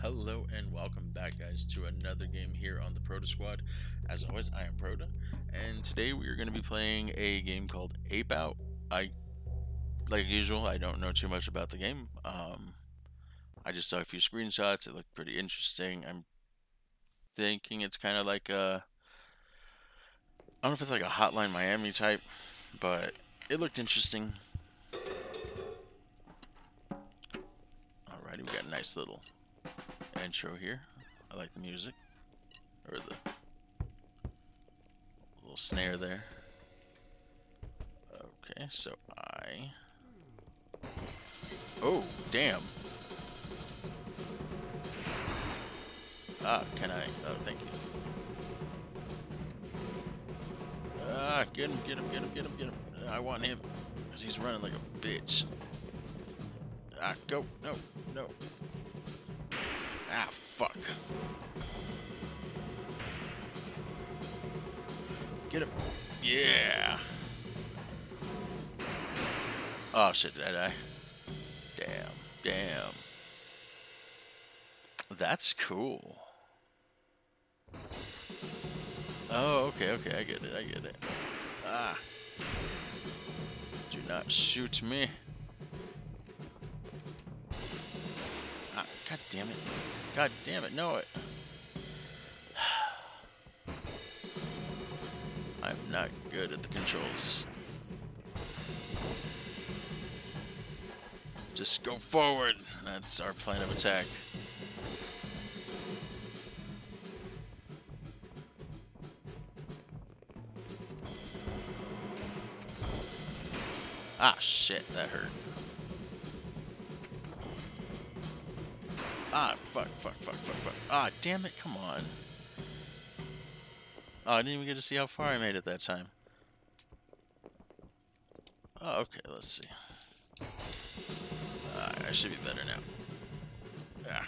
Hello and welcome back, guys, to another game here on the Proda Squad. As always, I am Proda, and today we are going to be playing a game called Ape Out. I, like usual, I don't know too much about the game. Um, I just saw a few screenshots. It looked pretty interesting. I'm thinking it's kind of like a, I don't know if it's like a Hotline Miami type, but it looked interesting. Alrighty, we got a nice little intro here. I like the music. Or the little snare there. Okay, so I... Oh, damn. Ah, can I? Oh, thank you. Ah, get him, get him, get him, get him, get him. I want him. Because he's running like a bitch. Ah, go. No, no. Ah, fuck. Get him. Yeah. Oh, shit, did I die? Damn, damn. That's cool. Oh, okay, okay, I get it, I get it. Ah. Do not shoot me. God damn it. God damn it, no it. I'm not good at the controls. Just go forward. That's our plan of attack. Ah, shit, that hurt. Fuck, fuck, fuck, fuck, fuck. Ah, damn it, come on. Oh, I didn't even get to see how far I made it that time. Oh, okay, let's see. Uh, I should be better now. Yeah.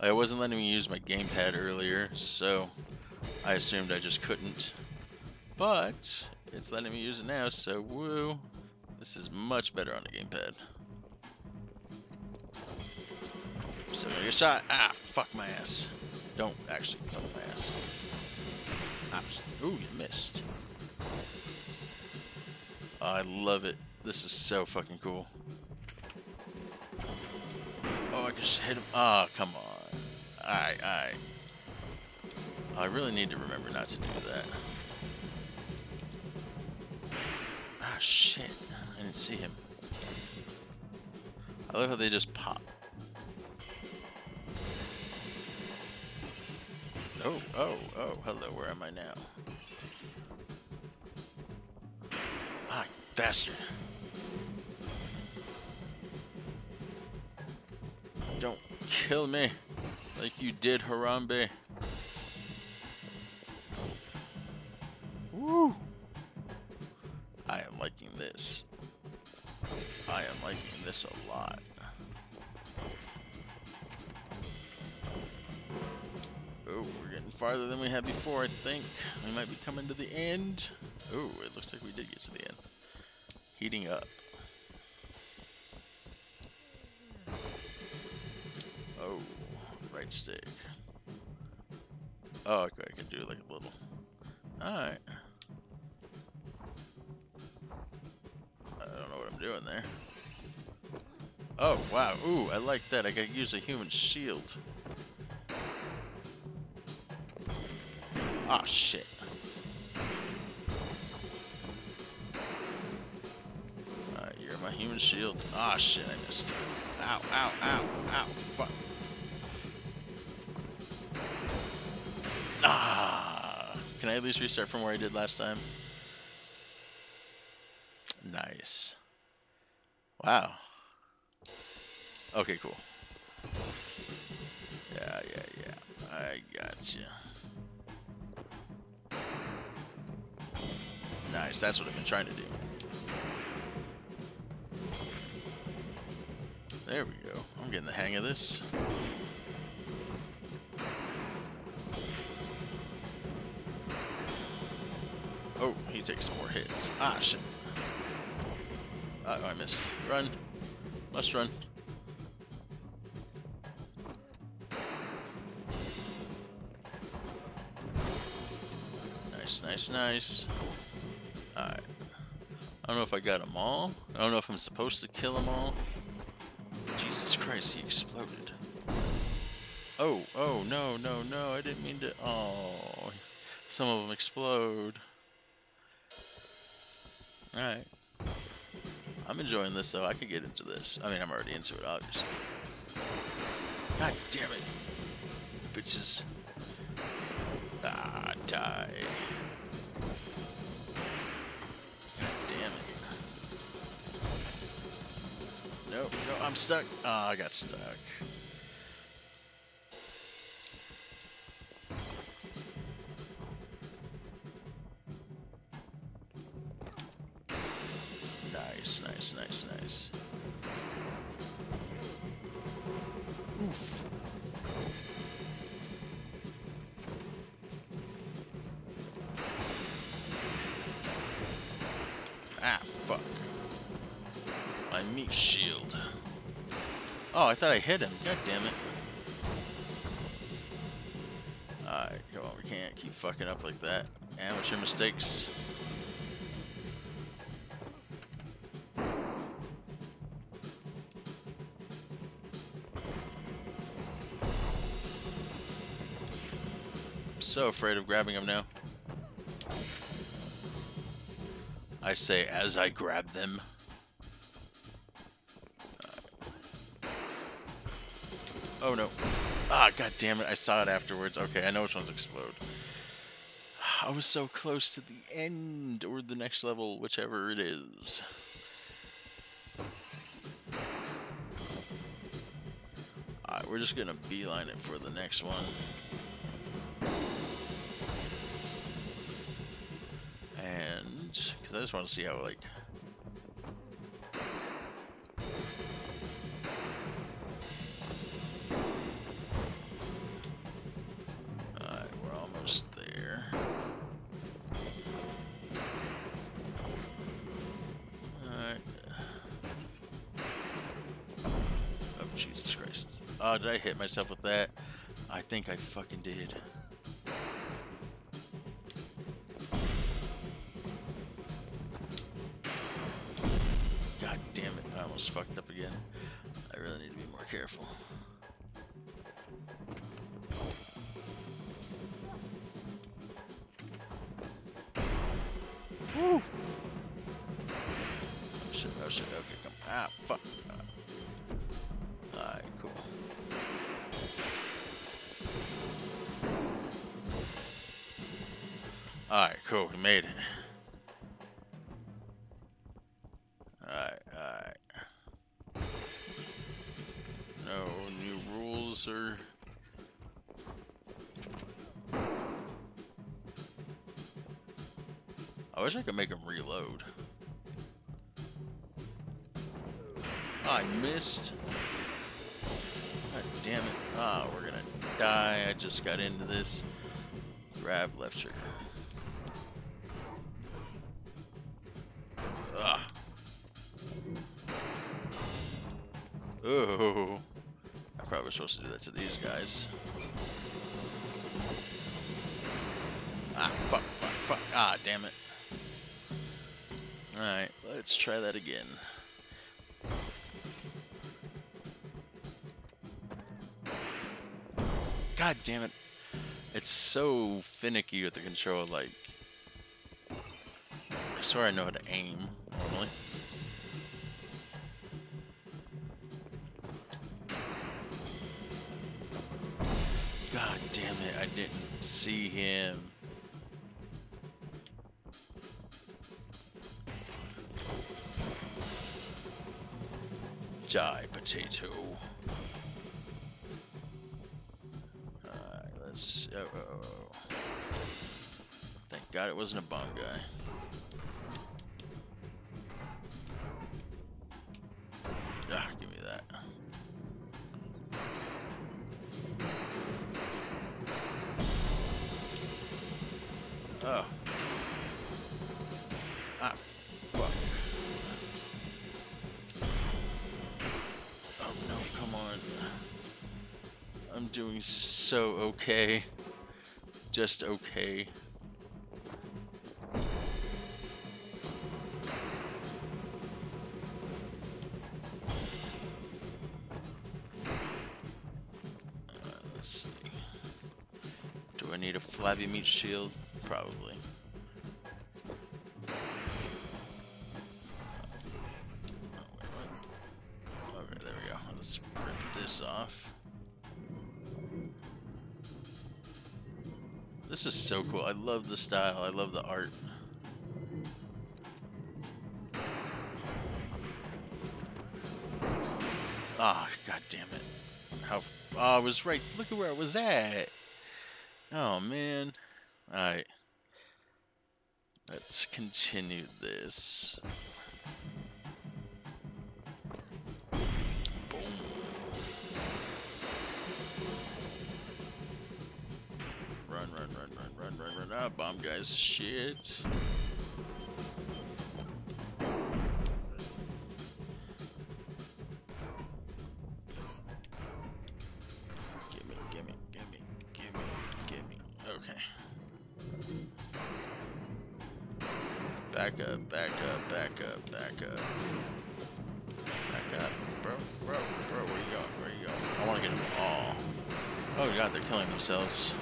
I wasn't letting me use my gamepad earlier, so I assumed I just couldn't. But it's letting me use it now, so woo. This is much better on the gamepad. So a shot. Ah, fuck my ass. Don't actually fuck my ass. Ooh, you missed. Oh, I love it. This is so fucking cool. Oh, I can just hit him. Oh, come on. Alright, alright. I really need to remember not to do that. Ah, shit. I didn't see him. I love how they just pop. Oh, oh, oh, hello, where am I now? Ah, bastard. Don't kill me like you did, Harambe. Woo! I am liking this. This a lot. Oh, we're getting farther than we had before, I think. We might be coming to the end. Oh, it looks like we did get to the end. Heating up. Oh, right stick. Oh, okay, I can do like a little. Alright. I don't know what I'm doing there. Oh, wow. Ooh, I like that. I can use a human shield. Oh, shit. Alright, you're my human shield. Ah, oh, shit, I missed. Ow, ow, ow, ow, fuck. Ah! Can I at least restart from where I did last time? Nice. Wow. Okay, cool. Yeah, yeah, yeah. I got you. Nice, that's what I've been trying to do. There we go. I'm getting the hang of this. Oh, he takes more hits. Ah, shit. Uh, I missed. Run. Must run. Nice, nice, nice. Alright. I don't know if I got them all. I don't know if I'm supposed to kill them all. Jesus Christ, he exploded. Oh, oh, no, no, no, I didn't mean to... Oh, some of them explode. Alright. I'm enjoying this, though. I could get into this. I mean, I'm already into it, obviously. God damn it. Bitches. Ah, die. No, no, I'm stuck. Oh, I got stuck. Nice, nice, nice, nice. Oof. Oh, I thought I hit him. God damn it. Alright, come on, we can't keep fucking up like that. Amateur mistakes. so afraid of grabbing him now. I say as I grab them. Oh no. Ah, god damn it, I saw it afterwards. Okay, I know which ones explode. I was so close to the end, or the next level, whichever it is. Alright, we're just gonna beeline it for the next one. And, because I just want to see how, like, Oh, did I hit myself with that? I think I fucking did. God damn it, I almost fucked up again. I really need to be more careful. Woo! Oh shit, oh shit, okay, come. Ah, fuck. Alright, cool, we made it. Alright, alright. No new rules or... I wish I could make him reload. I missed. God damn it. Ah, we're gonna die. I just got into this. Grab left trigger. Ooh. I'm probably supposed to do that to these guys. Ah, fuck, fuck, fuck. Ah, damn it. Alright, let's try that again. God damn it. It's so finicky with the control, like... I swear I know how to aim, normally. I didn't see him. Die, potato. Alright, let's... Oh, oh, oh, oh. Thank God it wasn't a bomb guy. Oh. Ah, fuck. Oh no, come on. I'm doing so okay. Just okay. Uh, flabby meat shield. Probably. Okay, there we go. Let's rip this off. This is so cool. I love the style. I love the art. Ah, oh, god damn it. How oh, I was right. Look at where I was at. Oh man. Alright. Let's continue this. Run, run, run, run, run, run, run. Ah, bomb guys. Shit. Oh god, they're killing themselves.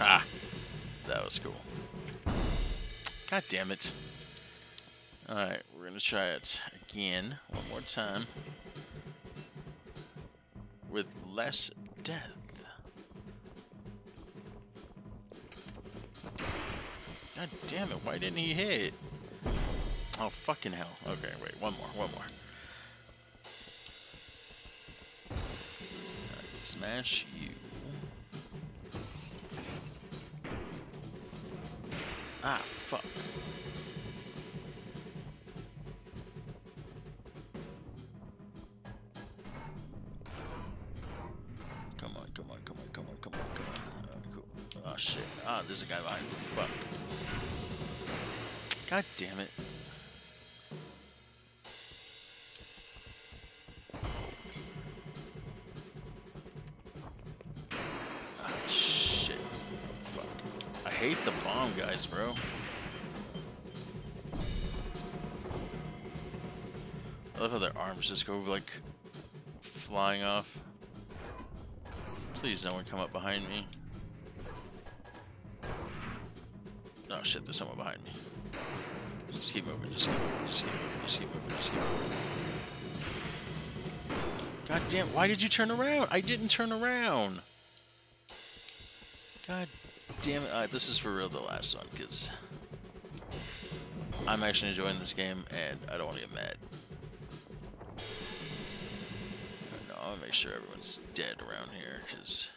Ah! That was cool. God damn it. Alright, we're gonna try it again, one more time. With less death. God damn it, why didn't he hit? Oh, fucking hell. Okay, wait, one more, one more. Smash you. Ah, fuck. Come on, come on, come on, come on, come on, come on. Oh, cool. Oh, shit. Ah, there's a guy behind me. Fuck. God damn it. Guys, bro. I love how their arms just go, like, flying off. Please no one come up behind me. Oh shit, there's someone behind me. Just keep moving, just keep moving, just keep moving, just keep moving, just keep moving. God damn, why did you turn around? I didn't turn around. God damn it. This is for real the last one, because I'm actually enjoying this game, and I don't want to get mad. No, I want to make sure everyone's dead around here, because...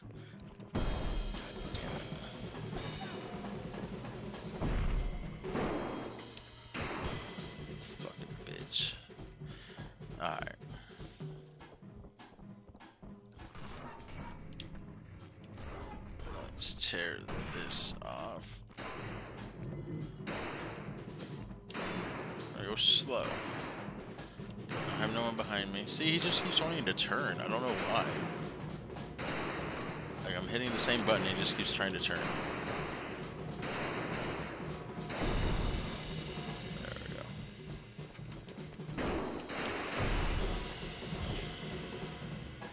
I have no one behind me. See, he just keeps wanting to turn. I don't know why. Like, I'm hitting the same button, he just keeps trying to turn. There we go.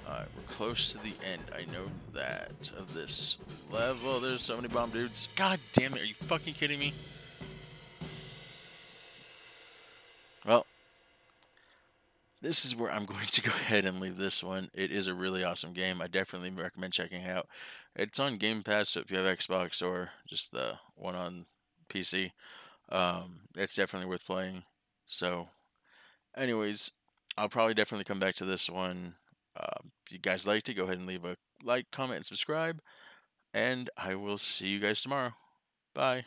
Alright, we're close to the end. I know that of this level. There's so many bomb dudes. God damn it. Are you fucking kidding me? This is where I'm going to go ahead and leave this one. It is a really awesome game. I definitely recommend checking out. It's on Game Pass, so if you have Xbox or just the one on PC, um, it's definitely worth playing. So, anyways, I'll probably definitely come back to this one uh, if you guys liked it, go ahead and leave a like, comment, and subscribe. And I will see you guys tomorrow. Bye.